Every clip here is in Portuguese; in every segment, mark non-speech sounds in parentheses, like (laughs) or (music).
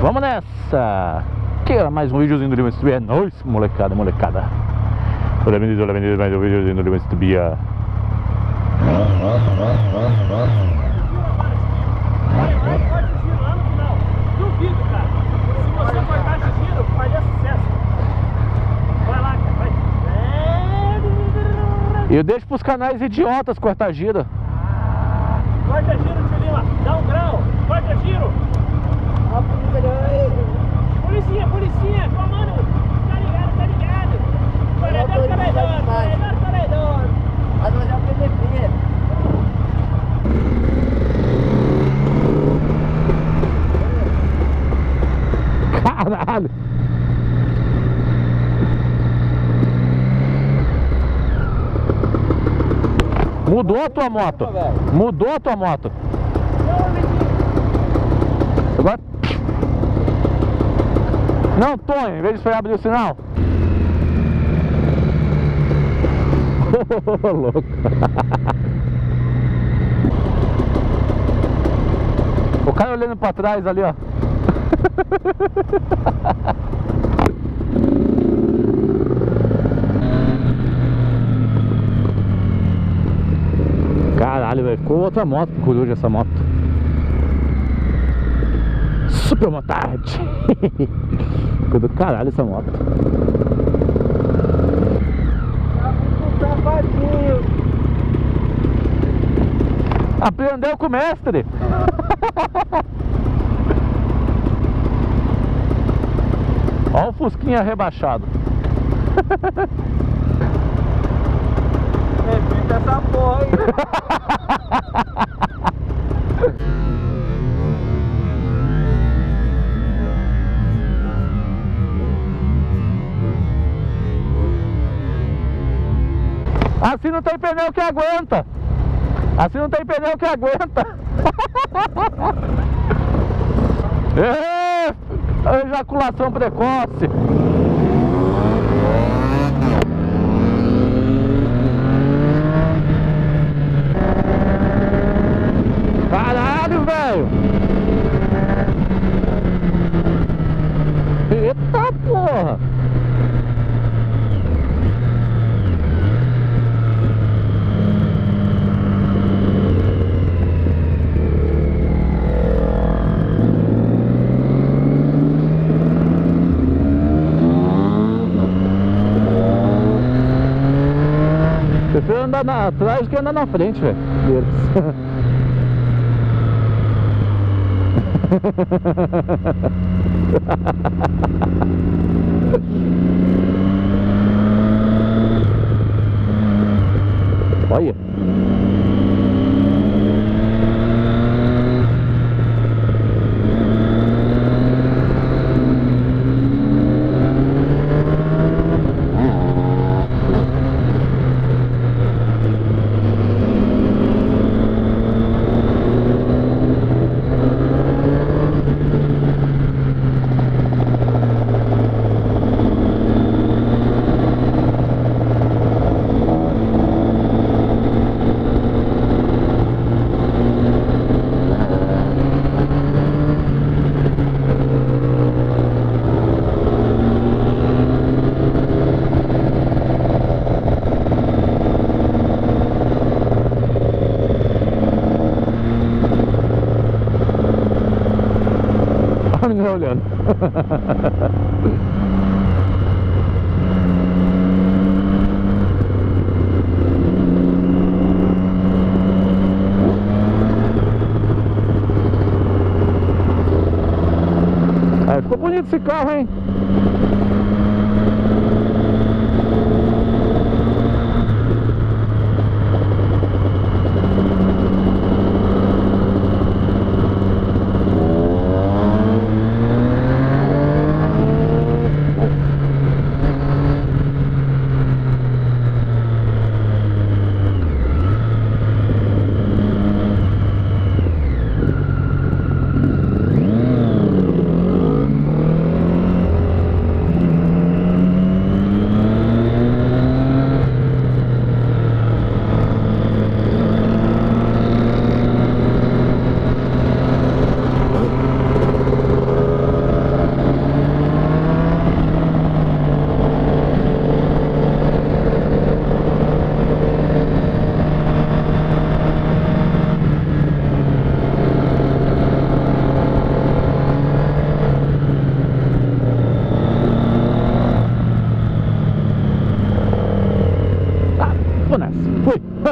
para mais um videozinho do Lima Stubia. É nóis, molecada, molecada. Olha, bem-vindo, olha, bem-vindo, mais um videozinho do Lima Stubia. Vai, vai, corta o giro lá no final. Duvido, cara. Se você cortar esse giro, faria sucesso. Vai lá, cara, vai. E eu deixo pros canais idiotas cortar giro. Corta giro, tio Lima. Dá um grau. Corta giro. Policinha, policinha. Tua mano. Tá ligado, tá ligado. Corredor, corredor. Corredor, corredor. O PDP. Caralho! Mudou a tua moto. Mudou a tua moto. Agora. Não, Tonho, em vez de foi abrir o sinal. Ô, (laughs) louco. O cara olhando pra trás ali, ó. Caralho, velho. Ficou outra moto Coruja essa moto. Super motard. Ficou (laughs) do caralho essa moto. Aprendeu com o mestre. (laughs) Olha o Fusquinha rebaixado. Evita essa porra aí. (laughs) Assim não tem pneu que aguenta. Assim não tem pneu que aguenta. (laughs) É, ejaculação precoce. Caralho, velho. Eita porra. Prefiro andar na, atrás que andar na frente, velho. Olha. Olha (laughs) a menina olhando. Aí, ficou bonito esse carro, hein?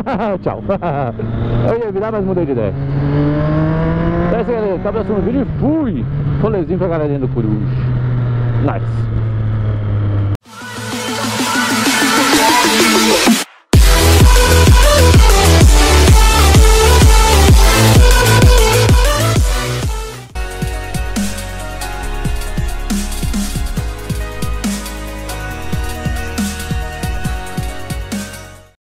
(laughs) Tchau. (laughs) Eu ia virar, mas mudei de ideia. É isso, galera. Até o próximo vídeo e fui! Folezinho pra galerinha do Coruja. Nice.